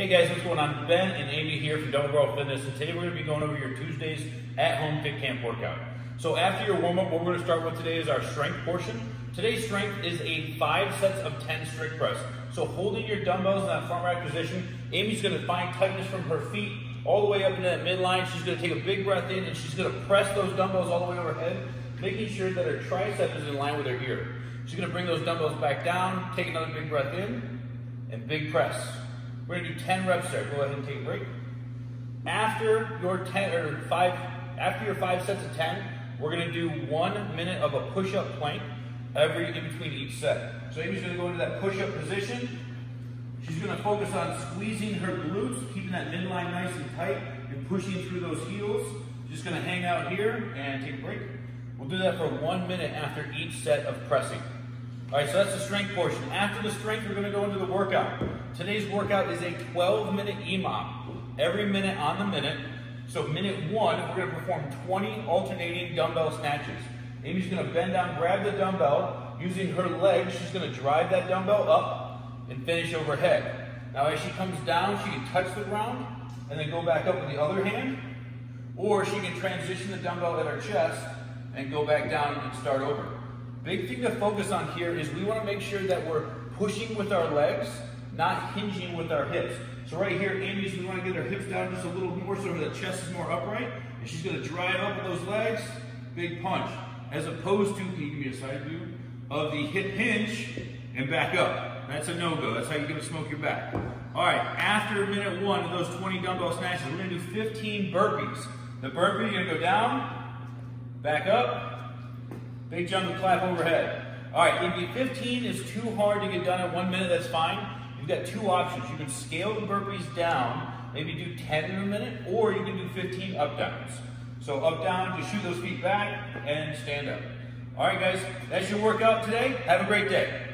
Hey guys, what's going on? Ben and Amy here from Double Barrel Fitness, and today we're going to be going over your Tuesdays at home fit camp workout. So after your warm up, what we're going to start with today is our strength portion. Today's strength is a five sets of 10 strict press. So holding your dumbbells in that front rack position, Amy's going to find tightness from her feet all the way up into that midline. She's going to take a big breath in and she's going to press those dumbbells all the way overhead, making sure that her tricep is in line with her ear. She's going to bring those dumbbells back down, take another big breath in, and big press. We're gonna do 10 reps there. Go ahead and take a break. After your 10 or five, after your five sets of 10, we're gonna do one minute of a push-up plank every in between each set. So Amy's gonna go into that push-up position. She's gonna focus on squeezing her glutes, keeping that midline nice and tight, and pushing through those heels. Just gonna hang out here and take a break. We'll do that for one minute after each set of pressing. All right, so that's the strength portion. After the strength, we're gonna go into the workout. Today's workout is a 12 minute EMOM. Every minute on the minute. So minute one, we're gonna perform 20 alternating dumbbell snatches. Amy's gonna bend down, grab the dumbbell. Using her legs, she's gonna drive that dumbbell up and finish overhead. Now as she comes down, she can touch the ground and then go back up with the other hand. Or she can transition the dumbbell at her chest and go back down and start over. Big thing to focus on here is we want to make sure that we're pushing with our legs, not hinging with our hips. So right here, Amy's, we want to get her hips down just a little more so her chest is more upright. And she's going to drive up with those legs, big punch. As opposed to, can you give me a side view? Of the hip hinge and back up. That's a no-go. That's how you're going to smoke your back. All right, after minute one of those 20 dumbbell snatches, we're going to do 15 burpees. The burpee, you're going to go down, back up, Big jump and clap overhead. All right, if 15 is too hard to get done in one minute, that's fine. You've got two options. You can scale the burpees down, maybe do 10 in a minute, or you can do 15 up downs. So up down, just shoot those feet back and stand up. All right, guys, that's your workout today. Have a great day.